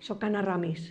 Soc Anna Ramis,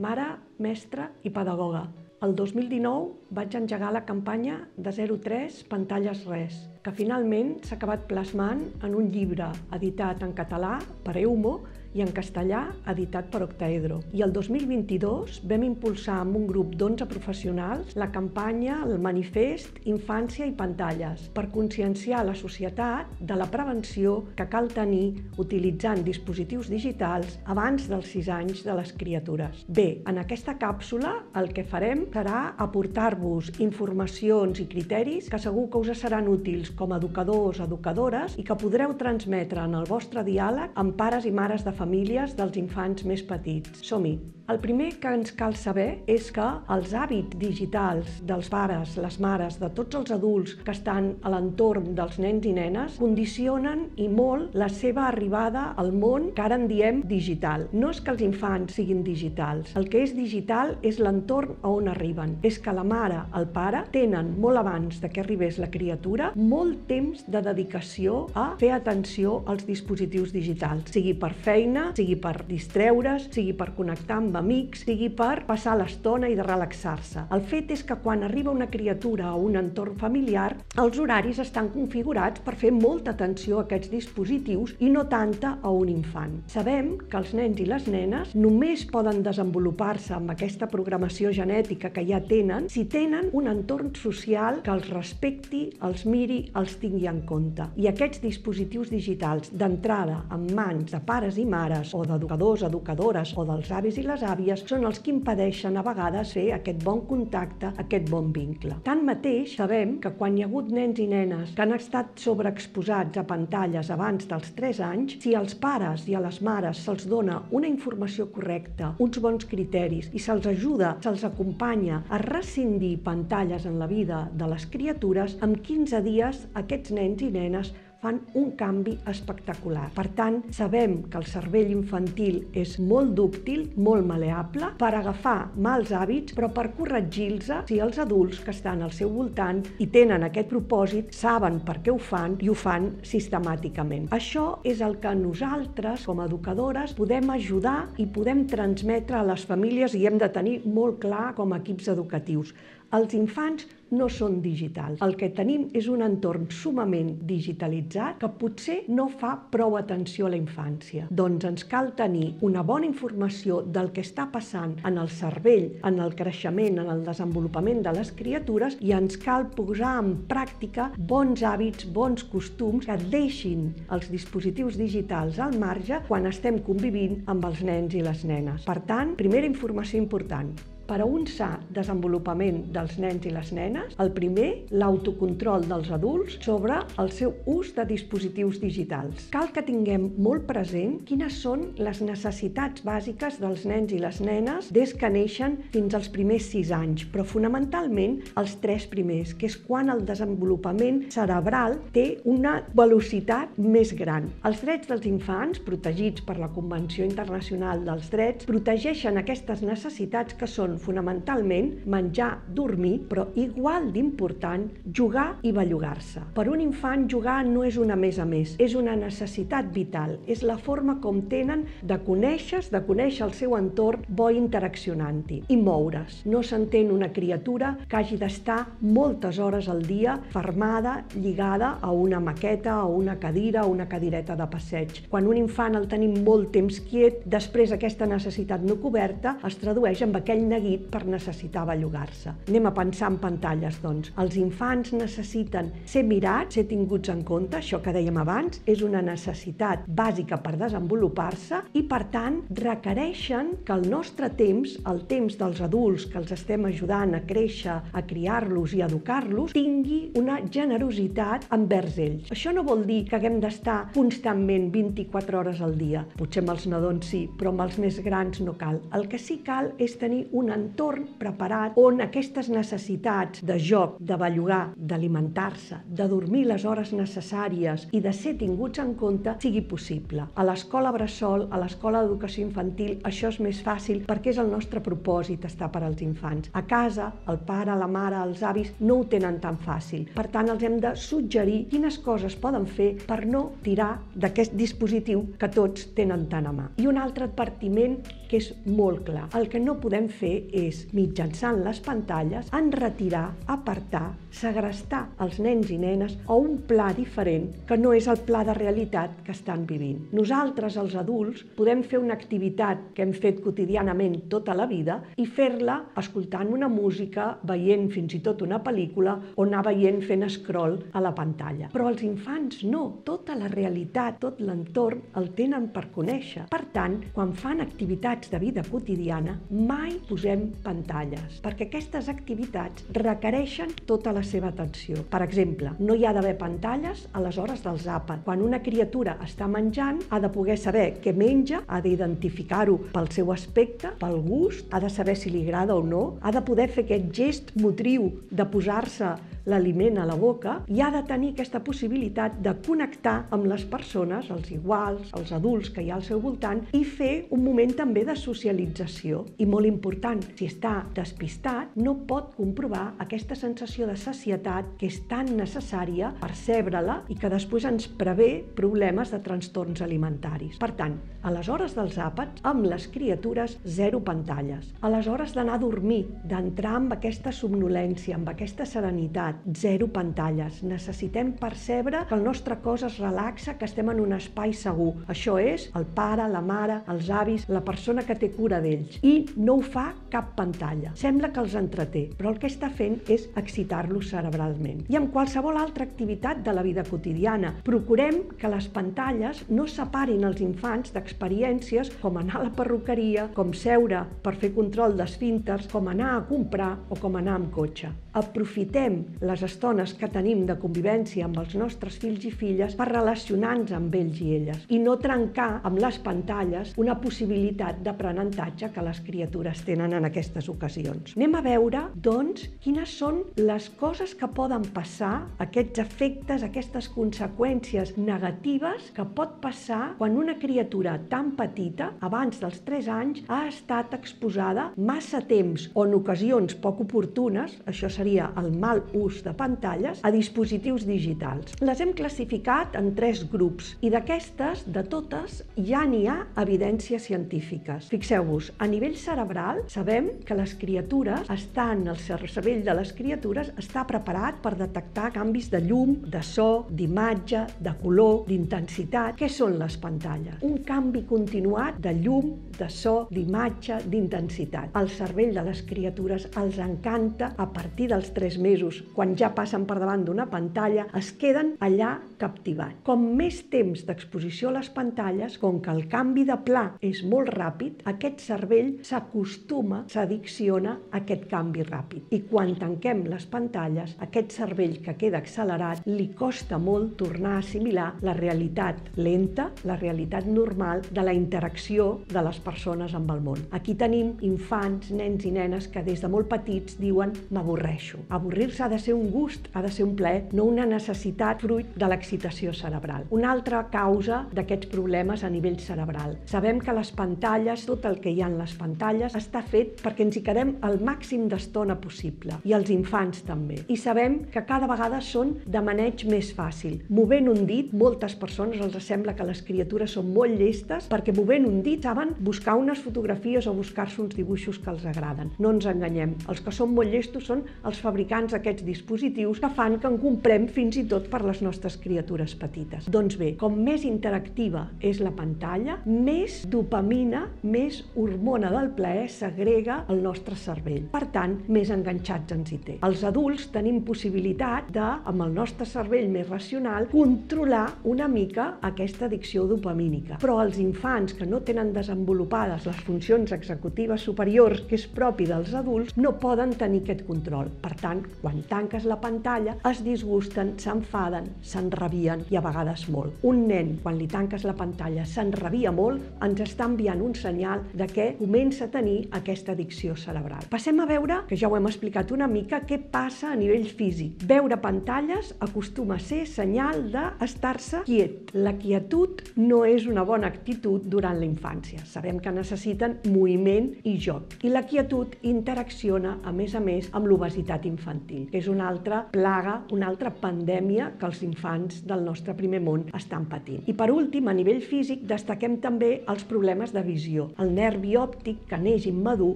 mare, mestra i pedagoga. El 2019 vaig engegar la campanya de 03 Pantalles Res, que finalment s'ha acabat plasmant en un llibre editat en català per Eumo i en castellà editat per Octaedro. I el 2022 vam impulsar amb un grup d'11 professionals la campanya El Manifest Infància i Pantalles per conscienciar la societat de la prevenció que cal tenir utilitzant dispositius digitals abans dels 6 anys de les criatures. Bé, en aquesta càpsula el que farem serà aportar-vos informacions i criteris que segur que us seran útils com a educadors, educadores i que podreu transmetre en el vostre diàleg amb pares i mares de família famílies dels infants més petits. Som-hi! El primer que ens cal saber és que els hàbits digitals dels pares, les mares, de tots els adults que estan a l'entorn dels nens i nenes condicionen i molt la seva arribada al món que ara en diem digital. No és que els infants siguin digitals. El que és digital és l'entorn a on arriben. És que la mare, el pare, tenen molt abans de que arribés la criatura molt temps de dedicació a fer atenció als dispositius digitals, sigui per feina, sigui per distreure's, sigui per connectar amb amb amics, sigui per passar l'estona i de relaxar-se. El fet és que quan arriba una criatura a un entorn familiar, els horaris estan configurats per fer molta atenció a aquests dispositius i no tanta a un infant. Sabem que els nens i les nenes només poden desenvolupar-se amb aquesta programació genètica que ja tenen si tenen un entorn social que els respecti, els miri, els tingui en compte. I aquests dispositius digitals d'entrada en mans de pares i mares o d'educadors, educadores o dels avis i les àvies són els que impedeixen a vegades fer aquest bon contacte, aquest bon vincle. Tanmateix, sabem que quan hi ha hagut nens i nenes que han estat sobreexposats a pantalles abans dels 3 anys, si als pares i a les mares se'ls dona una informació correcta, uns bons criteris i se'ls ajuda, se'ls acompanya a rescindir pantalles en la vida de les criatures, en 15 dies aquests nens i nenes fan un canvi espectacular. Per tant, sabem que el cervell infantil és molt dúctil, molt maleable, per agafar mals hàbits, però per corregir-los si els adults que estan al seu voltant i tenen aquest propòsit saben per què ho fan i ho fan sistemàticament. Això és el que nosaltres, com a educadores, podem ajudar i podem transmetre a les famílies i hem de tenir molt clar com a equips educatius. Els infants no són digitals. El que tenim és un entorn sumament digitalitzat que potser no fa prou atenció a la infància. Doncs ens cal tenir una bona informació del que està passant en el cervell, en el creixement, en el desenvolupament de les criatures i ens cal posar en pràctica bons hàbits, bons costums que deixin els dispositius digitals al marge quan estem convivint amb els nens i les nenes. Per tant, primera informació important, per a un sa desenvolupament dels nens i les nenes, el primer, l'autocontrol dels adults sobre el seu ús de dispositius digitals. Cal que tinguem molt present quines són les necessitats bàsiques dels nens i les nenes des que neixen fins als primers sis anys, però fonamentalment els tres primers, que és quan el desenvolupament cerebral té una velocitat més gran. Els drets dels infants, protegits per la Convenció Internacional dels Drets, protegeixen aquestes necessitats que són fonamentalment menjar, dormir, però igual d'important, jugar i bellugar-se. Per un infant, jugar no és una més a més, és una necessitat vital, és la forma com tenen de conèixer de conèixer el seu entorn bo interaccionant-hi i moure's. No s'entén una criatura que hagi d'estar moltes hores al dia fermada, lligada a una maqueta, a una cadira, a una cadireta de passeig. Quan un infant el tenim molt temps quiet, després aquesta necessitat no coberta es tradueix en aquell neguit neguit per necessitar bellugar-se. Anem a pensar en pantalles, doncs. Els infants necessiten ser mirats, ser tinguts en compte, això que dèiem abans, és una necessitat bàsica per desenvolupar-se i, per tant, requereixen que el nostre temps, el temps dels adults que els estem ajudant a créixer, a criar-los i educar-los, tingui una generositat envers ells. Això no vol dir que haguem d'estar constantment 24 hores al dia. Potser amb els nadons sí, però amb els més grans no cal. El que sí cal és tenir una entorn preparat on aquestes necessitats de joc, de bellugar, d'alimentar-se, de dormir les hores necessàries i de ser tinguts en compte sigui possible. A l'escola Bressol, a l'escola d'educació infantil, això és més fàcil perquè és el nostre propòsit estar per als infants. A casa, el pare, la mare, els avis no ho tenen tan fàcil. Per tant, els hem de suggerir quines coses poden fer per no tirar d'aquest dispositiu que tots tenen tan a mà. I un altre advertiment que és molt clar. El que no podem fer és, mitjançant les pantalles, enretirar, apartar, segrestar els nens i nenes a un pla diferent que no és el pla de realitat que estan vivint. Nosaltres, els adults, podem fer una activitat que hem fet quotidianament tota la vida i fer-la escoltant una música, veient fins i tot una pel·lícula o anar veient fent scroll a la pantalla. Però els infants no. Tota la realitat, tot l'entorn el tenen per conèixer. Per tant, quan fan activitats de vida quotidiana, mai posem pantalles, perquè aquestes activitats requereixen tota la seva atenció. Per exemple, no hi ha d'haver pantalles a les hores dels àpats. Quan una criatura està menjant, ha de poder saber què menja, ha d'identificar-ho pel seu aspecte, pel gust, ha de saber si li agrada o no, ha de poder fer aquest gest motriu de posar-se l'aliment a la boca i ha de tenir aquesta possibilitat de connectar amb les persones, els iguals, els adults que hi ha al seu voltant i fer un moment també de socialització. I molt important, si està despistat, no pot comprovar aquesta sensació de sacietat que és tan necessària percebre-la i que després ens prevé problemes de trastorns alimentaris. Per tant, a les hores dels àpats, amb les criatures, zero pantalles. A les hores d'anar a dormir, d'entrar amb aquesta somnolència, amb aquesta serenitat, edat, zero pantalles. Necessitem percebre que el nostre cos es relaxa, que estem en un espai segur. Això és el pare, la mare, els avis, la persona que té cura d'ells. I no ho fa cap pantalla. Sembla que els entreté, però el que està fent és excitar-los cerebralment. I amb qualsevol altra activitat de la vida quotidiana, procurem que les pantalles no separin els infants d'experiències com anar a la perruqueria, com seure per fer control d'esfínters, com anar a comprar o com anar amb cotxe. Aprofitem les estones que tenim de convivència amb els nostres fills i filles per relacionar-nos amb ells i elles i no trencar amb les pantalles una possibilitat d'aprenentatge que les criatures tenen en aquestes ocasions. Anem a veure, doncs, quines són les coses que poden passar, aquests efectes, aquestes conseqüències negatives que pot passar quan una criatura tan petita, abans dels 3 anys, ha estat exposada massa temps o en ocasions poc oportunes, això seria el mal ús ús de pantalles a dispositius digitals. Les hem classificat en tres grups i d'aquestes, de totes, ja n'hi ha evidències científiques. Fixeu-vos, a nivell cerebral sabem que les criatures estan, el cervell de les criatures està preparat per detectar canvis de llum, de so, d'imatge, de color, d'intensitat. Què són les pantalles? Un canvi continuat de llum, de so, d'imatge, d'intensitat. El cervell de les criatures els encanta a partir dels 3 mesos, quan quan ja passen per davant d'una pantalla, es queden allà captivats. Com més temps d'exposició a les pantalles, com que el canvi de pla és molt ràpid, aquest cervell s'acostuma, s'addicciona a aquest canvi ràpid. I quan tanquem les pantalles, aquest cervell que queda accelerat li costa molt tornar a assimilar la realitat lenta, la realitat normal de la interacció de les persones amb el món. Aquí tenim infants, nens i nenes que des de molt petits diuen m'avorreixo. Avorrir-se ha de ser un gust, ha de ser un plaer, no una necessitat fruit de l'excitació cerebral. Una altra causa d'aquests problemes a nivell cerebral. Sabem que les pantalles, tot el que hi ha en les pantalles, està fet perquè ens hi quedem el màxim d'estona possible, i els infants també. I sabem que cada vegada són de maneig més fàcil. Movent un dit, moltes persones els sembla que les criatures són molt llestes perquè movent un dit saben buscar unes fotografies o buscar-se uns dibuixos que els agraden. No ens enganyem. Els que són molt llestos són els fabricants d'aquests dispositius que fan que en comprem fins i tot per les nostres criatures petites. Doncs bé, com més interactiva és la pantalla, més dopamina, més hormona del plaer s'agrega al nostre cervell. Per tant, més enganxats ens hi té. Els adults tenim possibilitat de, amb el nostre cervell més racional, controlar una mica aquesta addicció dopamínica. Però els infants que no tenen desenvolupades les funcions executives superiors, que és propi dels adults, no poden tenir aquest control. Per tant, quan tanquen tanques la pantalla, es disgusten, s'enfaden, s'enrabien i a vegades molt. Un nen, quan li tanques la pantalla, s'enrabia molt, ens està enviant un senyal de que comença a tenir aquesta addicció cerebral. Passem a veure, que ja ho hem explicat una mica, què passa a nivell físic. Veure pantalles acostuma a ser senyal d'estar-se quiet. La quietud no és una bona actitud durant la infància. Sabem que necessiten moviment i joc. I la quietud interacciona, a més a més, amb l'obesitat infantil, que és una altra plaga, una altra pandèmia que els infants del nostre primer món estan patint. I per últim, a nivell físic, destaquem també els problemes de visió. El nervi òptic, que neix immadur,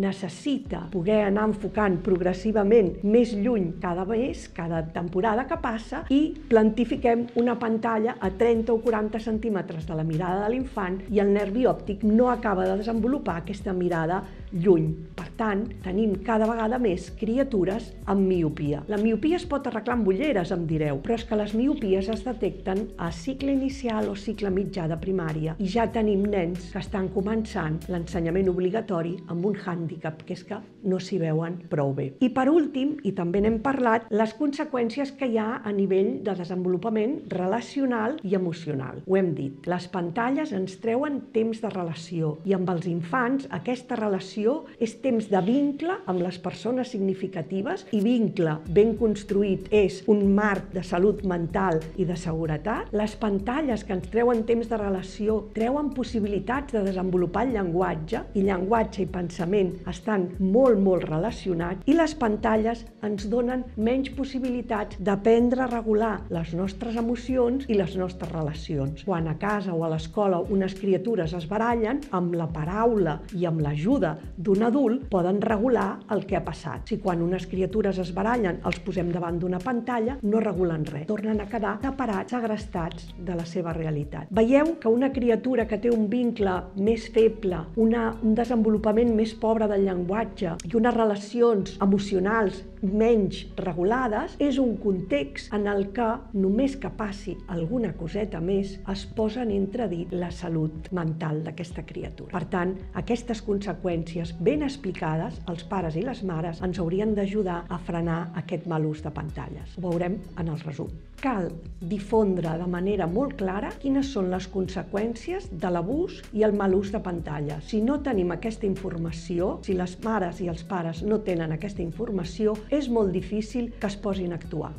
necessita poder anar enfocant progressivament més lluny cada mes, cada temporada que passa, i plantifiquem una pantalla a 30 o 40 centímetres de la mirada de l'infant i el nervi òptic no acaba de desenvolupar aquesta mirada lluny. Per tant, tenim cada vegada més criatures amb miopia. La miopia es pot arreglar amb ulleres, em direu, però és que les miopies es detecten a cicle inicial o cicle mitjà de primària i ja tenim nens que estan començant l'ensenyament obligatori amb un hàndicap, que és que no s'hi veuen prou bé. I per últim, i també n'hem parlat, les conseqüències que hi ha a nivell de desenvolupament relacional i emocional. Ho hem dit, les pantalles ens treuen temps de relació i amb els infants aquesta relació és temps de vincle amb les persones significatives i vincle ben construït és un marc de salut mental i de seguretat. Les pantalles que ens treuen temps de relació treuen possibilitats de desenvolupar el llenguatge i llenguatge i pensament estan molt, molt relacionats i les pantalles ens donen menys possibilitats d'aprendre a regular les nostres emocions i les nostres relacions. Quan a casa o a l'escola unes criatures es barallen, amb la paraula i amb l'ajuda d'un adult poden regular el que ha passat. Si quan unes criatures es barallen els posem davant d'una pantalla, no regulen res. Tornen a quedar separats, agrestats de la seva realitat. Veieu que una criatura que té un vincle més feble, una, un desenvolupament més pobre del llenguatge i unes relacions emocionals menys regulades és un context en el que només que passi alguna coseta més es posa en entredit la salut mental d'aquesta criatura. Per tant, aquestes conseqüències ben explicades, els pares i les mares ens haurien d'ajudar a frenar aquest mal ús de pantalles. Ho veurem en el resum. Cal difondre de manera molt clara quines són les conseqüències de l'abús i el mal ús de pantalles. Si no tenim aquesta informació, si les mares i els pares no tenen aquesta informació, és molt difícil que es posin a actuar.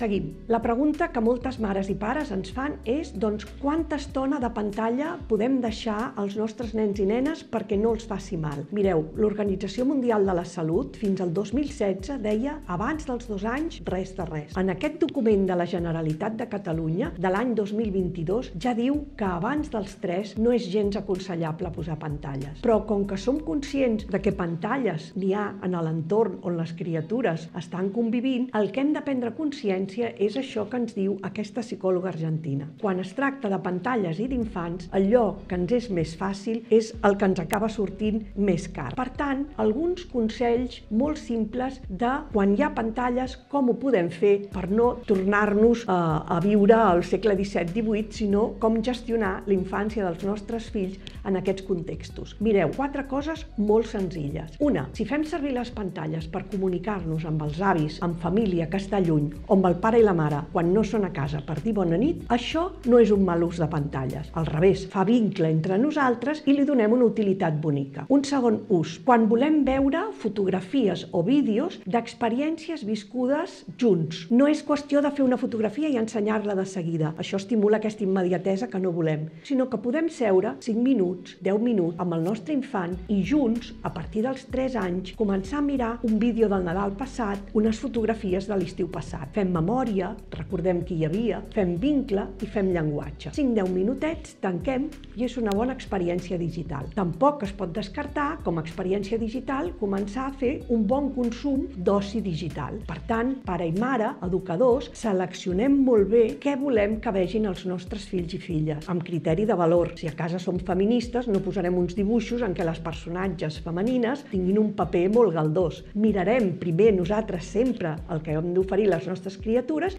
Seguim. La pregunta que moltes mares i pares ens fan és doncs, quanta estona de pantalla podem deixar als nostres nens i nenes perquè no els faci mal. Mireu, l'Organització Mundial de la Salut fins al 2016 deia abans dels dos anys res de res. En aquest document de la Generalitat de Catalunya de l'any 2022 ja diu que abans dels 3 no és gens aconsellable posar pantalles. Però com que som conscients de que pantalles n'hi ha en l'entorn on les criatures estan convivint, el que hem de prendre consciència és això que ens diu aquesta psicòloga argentina. Quan es tracta de pantalles i d'infants, allò que ens és més fàcil és el que ens acaba sortint més car. Per tant, alguns consells molt simples de quan hi ha pantalles, com ho podem fer per no tornar-nos a, a viure al segle XVII-XVIII, sinó com gestionar la infància dels nostres fills en aquests contextos. Mireu, quatre coses molt senzilles. Una, si fem servir les pantalles per comunicar-nos amb els avis, amb família que està lluny, o amb el pare i la mare quan no són a casa per dir bona nit, això no és un mal ús de pantalles. Al revés, fa vincle entre nosaltres i li donem una utilitat bonica. Un segon ús, quan volem veure fotografies o vídeos d'experiències viscudes junts. No és qüestió de fer una fotografia i ensenyar-la de seguida. Això estimula aquesta immediatesa que no volem, sinó que podem seure 5 minuts, 10 minuts amb el nostre infant i junts, a partir dels 3 anys, començar a mirar un vídeo del Nadal passat, unes fotografies de l'estiu passat. Fem memòria, recordem qui hi havia, fem vincle i fem llenguatge. 5-10 minutets, tanquem i és una bona experiència digital. Tampoc es pot descartar, com a experiència digital, començar a fer un bon consum d'oci digital. Per tant, pare i mare, educadors, seleccionem molt bé què volem que vegin els nostres fills i filles, amb criteri de valor. Si a casa som feministes, no posarem uns dibuixos en què les personatges femenines tinguin un paper molt galdós. Mirarem primer nosaltres sempre el que hem d'oferir les nostres criatures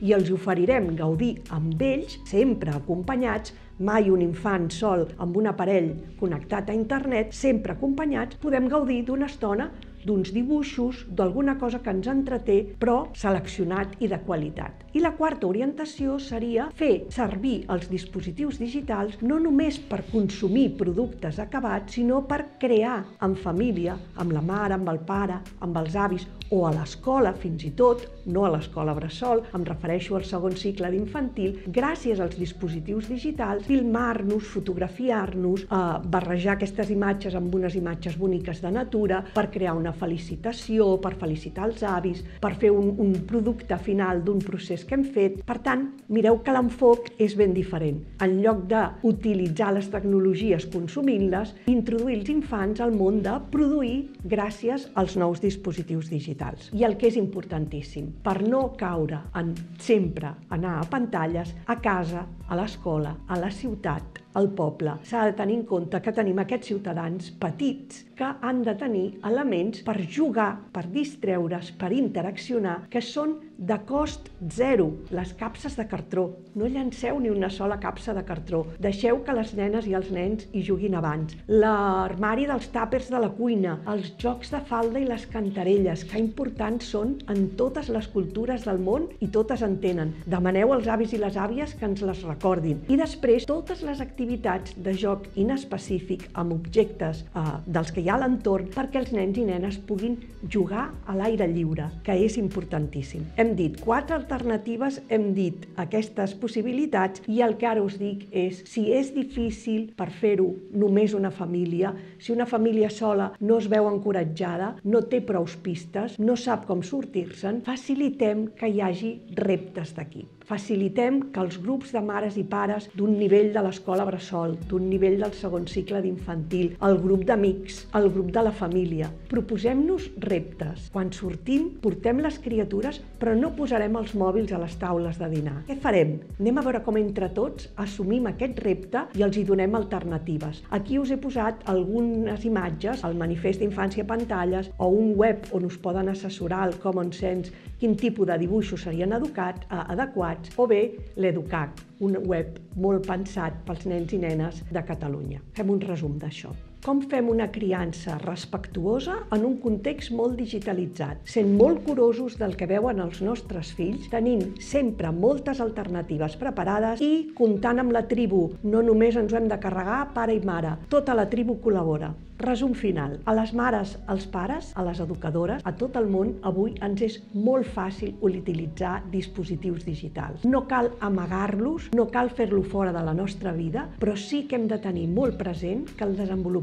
i els oferirem gaudir amb ells, sempre acompanyats, mai un infant sol amb un aparell connectat a internet, sempre acompanyats, podem gaudir d'una estona d'uns dibuixos, d'alguna cosa que ens entreté, però seleccionat i de qualitat. I la quarta orientació seria fer servir els dispositius digitals no només per consumir productes acabats, sinó per crear en família, amb la mare, amb el pare, amb els avis o a l'escola fins i tot, no a l'escola bressol, em refereixo al segon cicle d'infantil, gràcies als dispositius digitals, filmar-nos, fotografiar-nos, eh, barrejar aquestes imatges amb unes imatges boniques de natura, per crear una felicitació, per felicitar els avis, per fer un, un producte final d'un procés que hem fet. Per tant, mireu que l'enfoc és ben diferent. En lloc d'utilitzar les tecnologies consumint-les, introduir els infants al món de produir gràcies als nous dispositius digitals. I el que és importantíssim, per no caure en sempre anar a pantalles, a casa, a l'escola, a la ciutat, al poble. S'ha de tenir en compte que tenim aquests ciutadans petits que han de tenir elements per jugar, per distreure's, per interaccionar, que són de cost zero. Les capses de cartró. No llanceu ni una sola capsa de cartró. Deixeu que les nenes i els nens hi juguin abans. L'armari dels tàpers de la cuina, els jocs de falda i les cantarelles, que importants són en totes les cultures del món i totes en tenen. Demaneu als avis i les àvies que ens les recordin. I després, totes les activitats de joc inespecífic amb objectes eh, dels que hi ha a l'entorn perquè els nens i nenes puguin jugar a l'aire lliure, que és importantíssim. Hem dit quatre alternatives, hem dit aquestes possibilitats i el que ara us dic és si és difícil per fer-ho només una família, si una família sola no es veu encoratjada, no té prous pistes, no sap com sortir-se'n, facilitem que hi hagi reptes d'equip. Facilitem que els grups de mares i pares d'un nivell de l'escola bressol, d'un nivell del segon cicle d'infantil, el grup d'amics, el grup de la família, proposem-nos reptes. Quan sortim, portem les criatures, però no posarem els mòbils a les taules de dinar. Què farem? Anem a veure com entre tots assumim aquest repte i els hi donem alternatives. Aquí us he posat algunes imatges, el manifest d'infància pantalles o un web on us poden assessorar el Common Sense quin tipus de dibuixos serien educats, eh, adequats Educats o bé l'Educac, un web molt pensat pels nens i nenes de Catalunya. Fem un resum d'això. Com fem una criança respectuosa en un context molt digitalitzat, sent molt curosos del que veuen els nostres fills, tenint sempre moltes alternatives preparades i comptant amb la tribu. No només ens hem de carregar pare i mare, tota la tribu col·labora. Resum final. A les mares, als pares, a les educadores, a tot el món, avui ens és molt fàcil utilitzar dispositius digitals. No cal amagar-los, no cal fer-lo fora de la nostra vida, però sí que hem de tenir molt present que el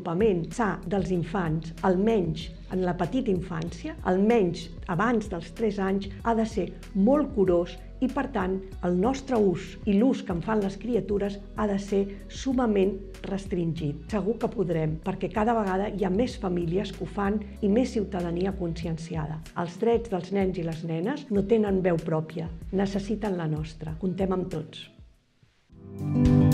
desenvolupament sa dels infants, almenys en la petita infància, almenys abans dels 3 anys, ha de ser molt curós i, per tant, el nostre ús i l'ús que en fan les criatures ha de ser sumament restringit. Segur que podrem, perquè cada vegada hi ha més famílies que ho fan i més ciutadania conscienciada. Els drets dels nens i les nenes no tenen veu pròpia, necessiten la nostra. Contem amb tots. thank you